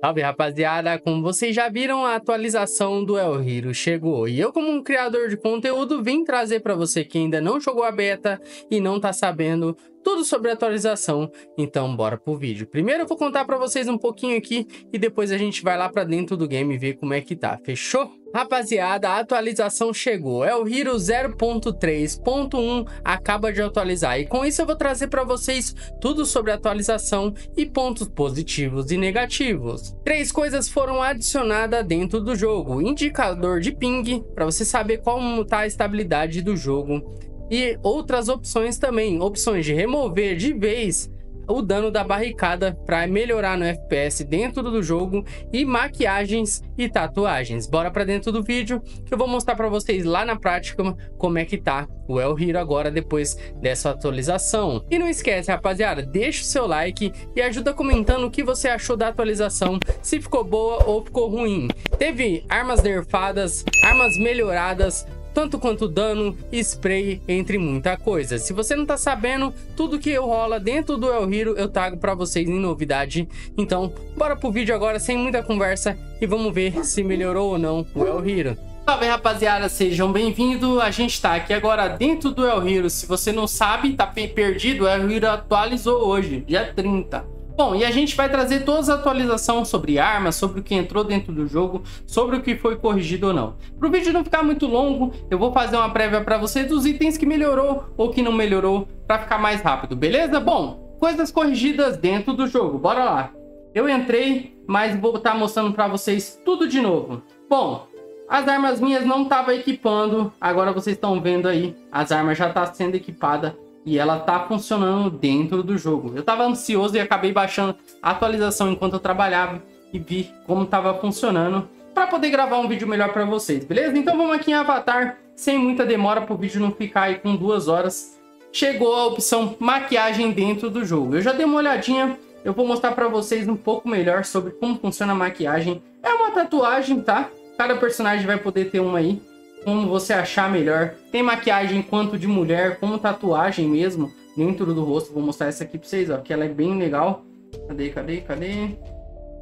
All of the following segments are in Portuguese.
Salve rapaziada, como vocês já viram, a atualização do El Hero chegou. E eu como um criador de conteúdo vim trazer para você que ainda não jogou a beta e não tá sabendo tudo sobre atualização, então bora pro vídeo. Primeiro eu vou contar para vocês um pouquinho aqui e depois a gente vai lá para dentro do game ver como é que tá, fechou? Rapaziada, a atualização chegou, é o Hero 0.3.1 acaba de atualizar e com isso eu vou trazer para vocês tudo sobre atualização e pontos positivos e negativos. Três coisas foram adicionadas dentro do jogo, indicador de ping, para você saber como está a estabilidade do jogo, e outras opções também, opções de remover de vez o dano da barricada para melhorar no FPS dentro do jogo e maquiagens e tatuagens. Bora para dentro do vídeo que eu vou mostrar para vocês lá na prática como é que tá o El Hero agora depois dessa atualização. E não esquece, rapaziada, deixa o seu like e ajuda comentando o que você achou da atualização, se ficou boa ou ficou ruim. Teve armas nerfadas, armas melhoradas, tanto quanto dano, spray, entre muita coisa. Se você não tá sabendo, tudo que rola dentro do El Hero eu trago para vocês em novidade. Então, bora pro vídeo agora sem muita conversa e vamos ver se melhorou ou não o El Hero. Salve rapaziada, sejam bem-vindos. A gente tá aqui agora dentro do El Hero. Se você não sabe, tá perdido, o El Hero atualizou hoje, dia 30. Bom, e a gente vai trazer todas as atualizações sobre armas, sobre o que entrou dentro do jogo, sobre o que foi corrigido ou não. Para o vídeo não ficar muito longo, eu vou fazer uma prévia para vocês dos itens que melhorou ou que não melhorou para ficar mais rápido, beleza? Bom, coisas corrigidas dentro do jogo, bora lá. Eu entrei, mas vou estar tá mostrando para vocês tudo de novo. Bom, as armas minhas não estavam equipando, agora vocês estão vendo aí, as armas já estão tá sendo equipadas e ela tá funcionando dentro do jogo. Eu tava ansioso e acabei baixando a atualização enquanto eu trabalhava e vi como tava funcionando para poder gravar um vídeo melhor para vocês, beleza? Então vamos aqui em Avatar, sem muita demora para o vídeo não ficar aí com duas horas. Chegou a opção maquiagem dentro do jogo. Eu já dei uma olhadinha, eu vou mostrar para vocês um pouco melhor sobre como funciona a maquiagem. É uma tatuagem, tá? Cada personagem vai poder ter uma aí como você achar melhor. Tem maquiagem quanto de mulher, como tatuagem mesmo, dentro do rosto. Vou mostrar essa aqui pra vocês, ó, que ela é bem legal. Cadê, cadê, cadê?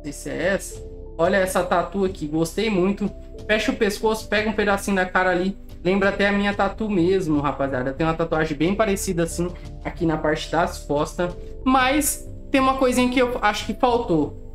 Esse é essa. Olha essa tatu aqui, gostei muito. Fecha o pescoço, pega um pedacinho da cara ali. Lembra até a minha tatu mesmo, rapaziada. Tem uma tatuagem bem parecida assim, aqui na parte das costas. Mas tem uma coisinha que eu acho que faltou.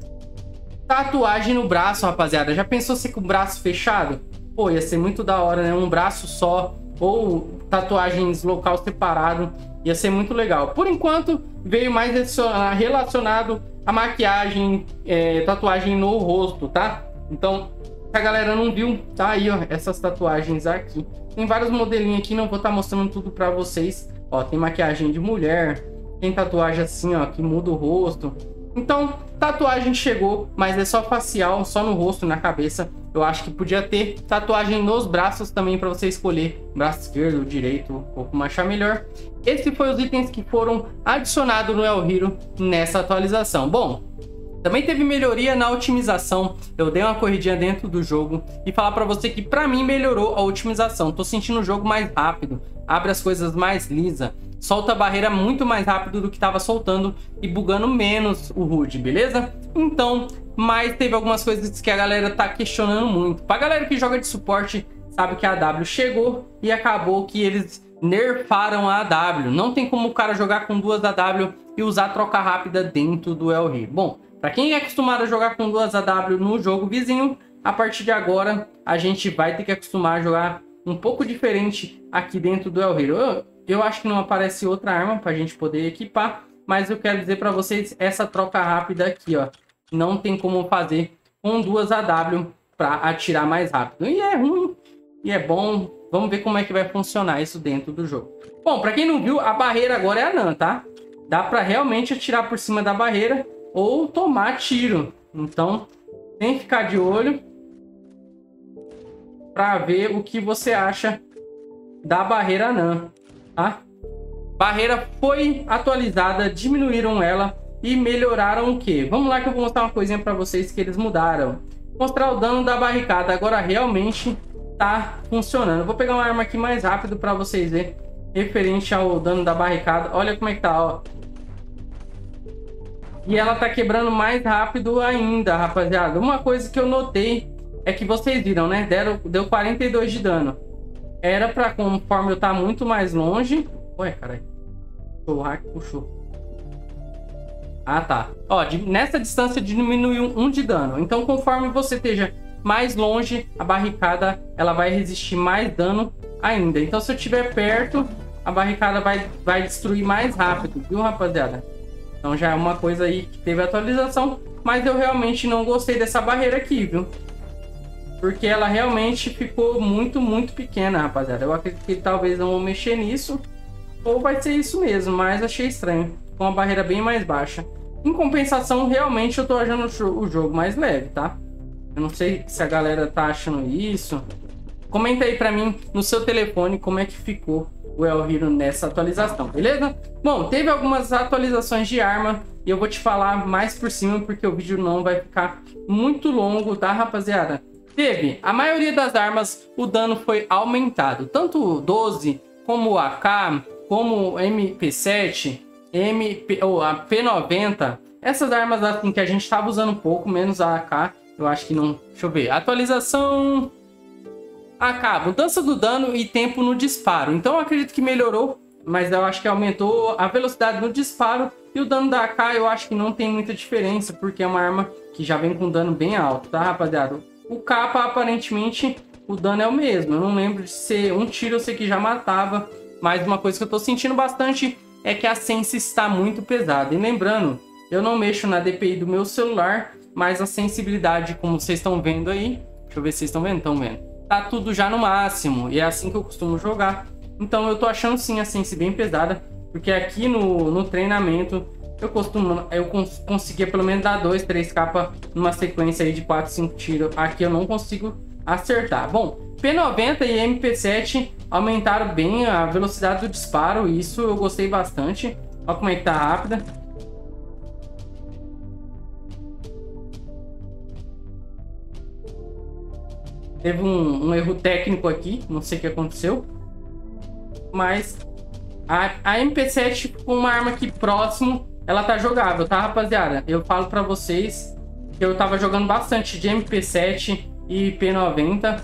Tatuagem no braço, rapaziada. Já pensou se com o braço fechado? Pô, ia ser muito da hora, né? Um braço só ou tatuagens local separado. Ia ser muito legal. Por enquanto, veio mais relacionado a maquiagem, é, tatuagem no rosto, tá? Então, se a galera não viu, tá aí, ó, essas tatuagens aqui. Tem vários modelinhos aqui, não vou estar tá mostrando tudo pra vocês. Ó, tem maquiagem de mulher, tem tatuagem assim, ó, que muda o rosto. Então, tatuagem chegou, mas é só facial, só no rosto, na cabeça. Eu acho que podia ter tatuagem nos braços também para você escolher braço esquerdo, direito, ou como achar melhor. Esses foram os itens que foram adicionados no El Hero nessa atualização. Bom, também teve melhoria na otimização. Eu dei uma corridinha dentro do jogo e falar para você que para mim melhorou a otimização. Tô sentindo o jogo mais rápido, abre as coisas mais lisa solta a barreira muito mais rápido do que estava soltando e bugando menos o HUD, beleza? Então, mas teve algumas coisas que a galera tá questionando muito. Pra galera que joga de suporte, sabe que a AW chegou e acabou que eles nerfaram a AW. Não tem como o cara jogar com duas AW e usar troca rápida dentro do LR. Bom, para quem é acostumado a jogar com duas AW no jogo vizinho, a partir de agora a gente vai ter que acostumar a jogar um pouco diferente aqui dentro do El Hero. Eu acho que não aparece outra arma para a gente poder equipar, mas eu quero dizer para vocês essa troca rápida aqui, ó. Não tem como fazer com duas AW para atirar mais rápido. E é ruim, e é bom. Vamos ver como é que vai funcionar isso dentro do jogo. Bom, para quem não viu, a barreira agora é anã, tá? Dá para realmente atirar por cima da barreira ou tomar tiro. Então, tem que ficar de olho para ver o que você acha da barreira anã tá? Barreira foi atualizada, diminuíram ela e melhoraram o que? Vamos lá que eu vou mostrar uma coisinha para vocês que eles mudaram. Mostrar o dano da barricada, agora realmente tá funcionando. vou pegar uma arma aqui mais rápido para vocês verem, referente ao dano da barricada. Olha como é que tá, ó. E ela tá quebrando mais rápido ainda, rapaziada. Uma coisa que eu notei é que vocês viram, né? Deram, deu 42 de dano. Era pra, conforme eu tá muito mais longe... Ué, caralho. O hack puxou. Ah, tá. Ó, de, nessa distância diminuiu um de dano. Então, conforme você esteja mais longe, a barricada ela vai resistir mais dano ainda. Então, se eu estiver perto, a barricada vai, vai destruir mais rápido, viu, rapaziada? Então já é uma coisa aí que teve atualização, mas eu realmente não gostei dessa barreira aqui, viu? Porque ela realmente ficou muito, muito pequena, rapaziada. Eu acredito que talvez não vão mexer nisso, ou vai ser isso mesmo, mas achei estranho. Com uma barreira bem mais baixa. Em compensação, realmente eu tô achando o jogo mais leve, tá? Eu não sei se a galera tá achando isso. Comenta aí pra mim no seu telefone como é que ficou o El Hero nessa atualização, beleza? Bom, teve algumas atualizações de arma e eu vou te falar mais por cima porque o vídeo não vai ficar muito longo, tá, rapaziada? Teve, a maioria das armas, o dano foi aumentado, tanto o 12 como AK, como o MP7, MP, ou a P90, essas armas assim que a gente estava usando um pouco, menos a AK, eu acho que não... Deixa eu ver, atualização. Acaba mudança do dano e tempo no disparo. Então acredito que melhorou, mas eu acho que aumentou a velocidade no disparo e o dano da AK eu acho que não tem muita diferença, porque é uma arma que já vem com dano bem alto, tá, rapaziada? O capa, aparentemente, o dano é o mesmo. Eu não lembro de ser um tiro, eu sei que já matava, mas uma coisa que eu tô sentindo bastante é que a Sense está muito pesada. E lembrando, eu não mexo na DPI do meu celular, mas a sensibilidade, como vocês estão vendo aí, deixa eu ver se vocês estão vendo, estão vendo tá tudo já no máximo. E é assim que eu costumo jogar. Então eu tô achando sim a sense bem pesada. Porque aqui no, no treinamento eu costumo. Eu cons conseguia pelo menos dar dois, três capas numa sequência aí de 4, 5 tiros. Aqui eu não consigo acertar. Bom, P90 e MP7 aumentaram bem a velocidade do disparo. Isso eu gostei bastante. Olha como é que tá rápida. Teve um, um, erro técnico aqui, não sei o que aconteceu. Mas a, a MP7 com uma arma aqui próximo, ela tá jogável, tá, rapaziada? Eu falo pra vocês que eu tava jogando bastante de MP7 e P90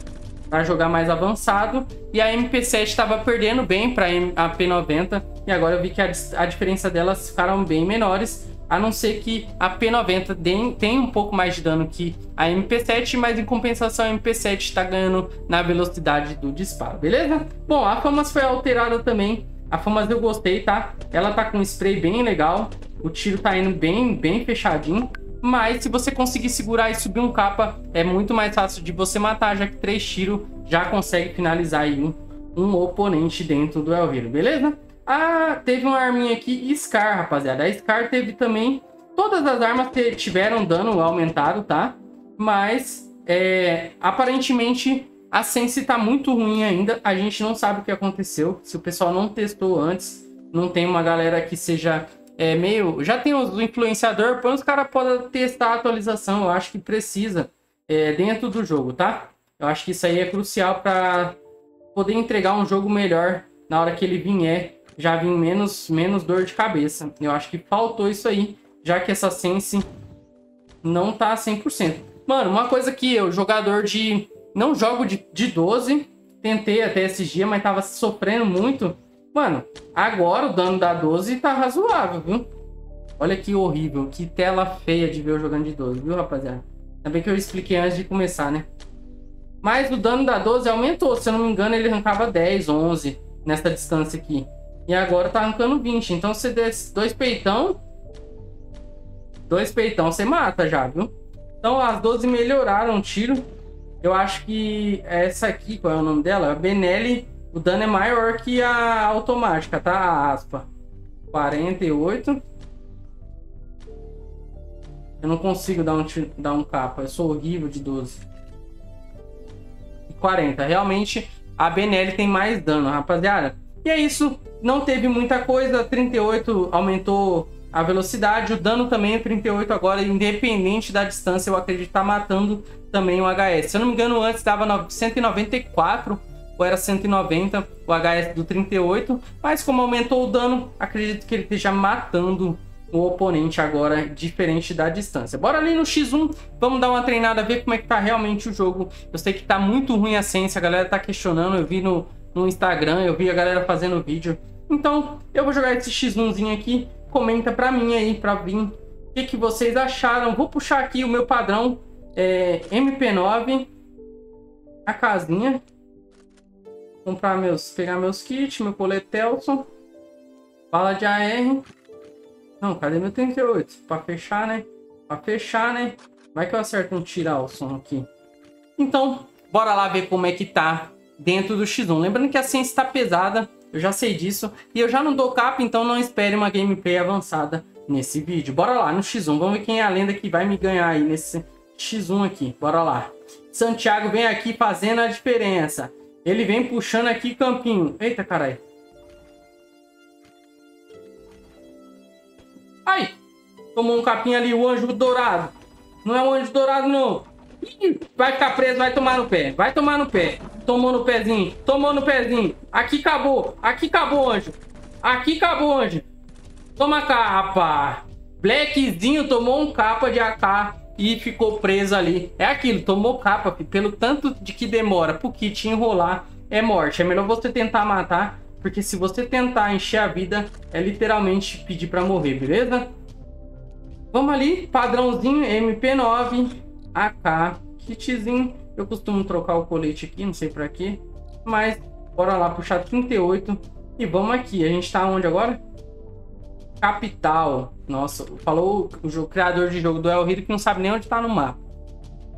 para jogar mais avançado. E a MP7 tava perdendo bem para a P90. E agora eu vi que a, a diferença delas ficaram bem menores a não ser que a P90 tenha um pouco mais de dano que a MP7, mas em compensação a MP7 está ganhando na velocidade do disparo, beleza? Bom, a Famas foi alterada também, a Famas eu gostei, tá? Ela tá com spray bem legal, o tiro tá indo bem, bem fechadinho, mas se você conseguir segurar e subir um capa, é muito mais fácil de você matar, já que três tiros já consegue finalizar aí um, um oponente dentro do El Hero, beleza? Ah, teve uma arminha aqui, Scar, rapaziada. A Scar teve também... Todas as armas tiveram dano aumentado, tá? Mas, é, aparentemente, a Sense tá muito ruim ainda. A gente não sabe o que aconteceu. Se o pessoal não testou antes, não tem uma galera que seja é, meio... Já tem os influenciadores, põe os caras podem testar a atualização. Eu acho que precisa é, dentro do jogo, tá? Eu acho que isso aí é crucial para poder entregar um jogo melhor na hora que ele vier já vim menos, menos dor de cabeça. Eu acho que faltou isso aí, já que essa Sense não tá 100%. Mano, uma coisa que eu, jogador de... Não jogo de, de 12, tentei até esses dias, mas tava sofrendo muito. Mano, agora o dano da 12 tá razoável, viu? Olha que horrível, que tela feia de ver eu jogando de 12, viu, rapaziada? Ainda bem que eu expliquei antes de começar, né? Mas o dano da 12 aumentou, se eu não me engano ele arrancava 10, 11 nessa distância aqui. E agora tá arrancando 20. Então se der dois peitão... Dois peitão você mata já, viu? Então as 12 melhoraram o tiro. Eu acho que essa aqui, qual é o nome dela? A Benelli, o dano é maior que a automática, tá? A aspa. 48. Eu não consigo dar um, dar um capa. Eu sou horrível de 12. 40. Realmente, a Benelli tem mais dano, rapaziada. E é isso. Não teve muita coisa. 38 aumentou a velocidade. O dano também é 38 agora, independente da distância. Eu acredito que tá matando também o HS. Se eu não me engano, antes dava 194 ou era 190 o HS do 38. Mas como aumentou o dano, acredito que ele esteja matando o oponente agora diferente da distância. Bora ali no X1, vamos dar uma treinada, ver como é que tá realmente o jogo. Eu sei que tá muito ruim a ciência, a galera tá questionando, eu vi no, no Instagram, eu vi a galera fazendo vídeo. Então, eu vou jogar esse X1zinho aqui, comenta pra mim aí, pra vir, o que, que vocês acharam. Vou puxar aqui o meu padrão é, MP9, a casinha, comprar meus, pegar meus kits, meu colete Telson, bala de AR, não, cadê meu 38? Pra fechar, né? Pra fechar, né? Vai que eu acerto um tirar o som aqui. Então, bora lá ver como é que tá dentro do X1. Lembrando que a ciência está pesada, eu já sei disso. E eu já não dou capa, então não espere uma gameplay avançada nesse vídeo. Bora lá no X1, vamos ver quem é a lenda que vai me ganhar aí nesse X1 aqui. Bora lá. Santiago vem aqui fazendo a diferença. Ele vem puxando aqui campinho. Eita, caralho. Ai! Tomou um capinha ali, o anjo dourado. Não é o anjo dourado, não. vai ficar preso, vai tomar no pé. Vai tomar no pé. Tomou no pezinho. Tomou no pezinho. Aqui acabou. Aqui acabou, anjo. Aqui acabou, anjo. Toma capa. Blackzinho tomou um capa de AK e ficou preso ali. É aquilo, tomou capa, pelo tanto de que demora pro kit enrolar, é morte. É melhor você tentar matar porque se você tentar encher a vida, é literalmente pedir para morrer, beleza? Vamos ali, padrãozinho, MP9, AK, kitzinho. Eu costumo trocar o colete aqui, não sei para quê. Mas, bora lá, puxar 38. E vamos aqui, a gente tá onde agora? Capital. Nossa, falou o, o criador de jogo do El Hero que não sabe nem onde tá no mapa.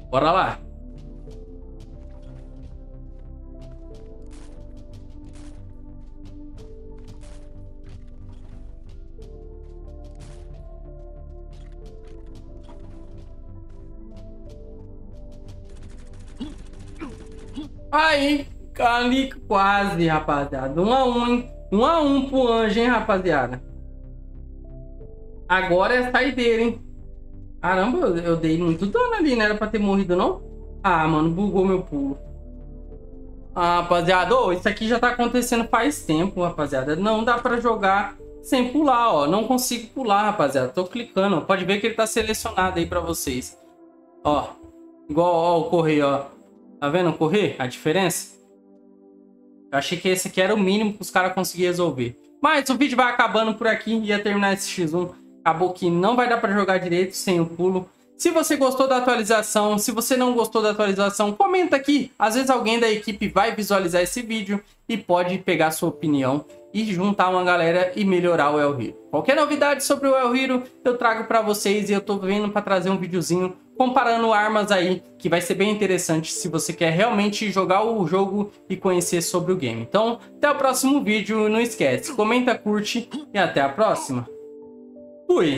Bora lá. Aí, ali quase, rapaziada. Um a um, hein? Um a um pro anjo, hein, rapaziada. Agora é saideira, hein? Caramba, eu, eu dei muito dano ali, não era pra ter morrido, não? Ah, mano, bugou meu pulo. Ah, rapaziada, oh, isso aqui já tá acontecendo faz tempo, rapaziada. Não dá pra jogar sem pular, ó. Não consigo pular, rapaziada. Tô clicando, Pode ver que ele tá selecionado aí pra vocês. Ó, igual ó, o correio, ó. Tá vendo correr? A diferença? Eu achei que esse aqui era o mínimo que os caras conseguiam resolver. Mas o vídeo vai acabando por aqui. Ia terminar esse X1. Acabou que não vai dar para jogar direito sem o pulo. Se você gostou da atualização, se você não gostou da atualização, comenta aqui. Às vezes alguém da equipe vai visualizar esse vídeo e pode pegar sua opinião e juntar uma galera e melhorar o El Hero. Qualquer novidade sobre o El Hero eu trago para vocês e eu tô vendo para trazer um videozinho comparando armas aí, que vai ser bem interessante se você quer realmente jogar o jogo e conhecer sobre o game. Então, até o próximo vídeo, não esquece, comenta, curte e até a próxima. Fui!